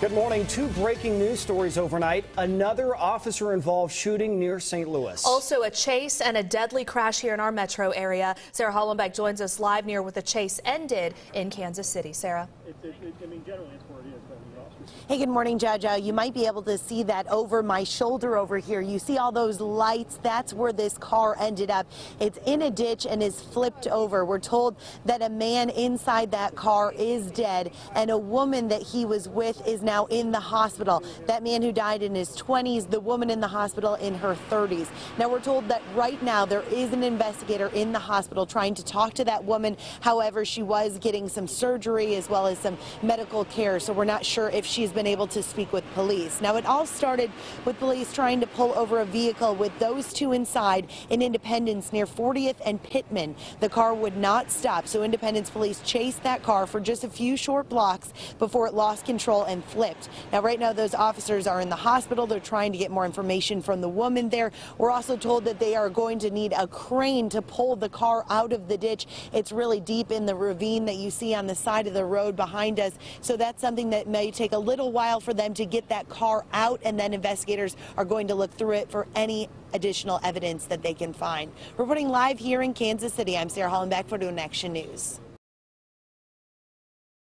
Good morning. Two breaking news stories overnight. Another officer involved shooting near St. Louis. Also, a chase and a deadly crash here in our metro area. Sarah Hollenbeck joins us live near where the chase ended in Kansas City. Sarah. It, it, it, I mean, generally, it's where it is. But Hey, good morning, Judge. Uh, you might be able to see that over my shoulder over here. You see all those lights? That's where this car ended up. It's in a ditch and is flipped over. We're told that a man inside that car is dead and a woman that he was with is now in the hospital. That man who died in his 20s, the woman in the hospital in her 30s. Now, we're told that right now there is an investigator in the hospital trying to talk to that woman. However, she was getting some surgery as well as some medical care, so we're not sure if she's been able to speak with police. Now, it all started with police trying to pull over a vehicle with those two inside in Independence near 40th and Pittman. The car would not stop, so Independence police chased that car for just a few short blocks before it lost control and Now, right now, those officers are in the hospital. They're trying to get more information from the woman there. We're also told that they are going to need a crane to pull the car out of the ditch. It's really deep in the ravine that you see on the side of the road behind us. So that's something that may take a little while for them to get that car out, and then investigators are going to look through it for any additional evidence that they can find. Reporting live here in Kansas City, I'm Sarah Hollenbeck for Action News.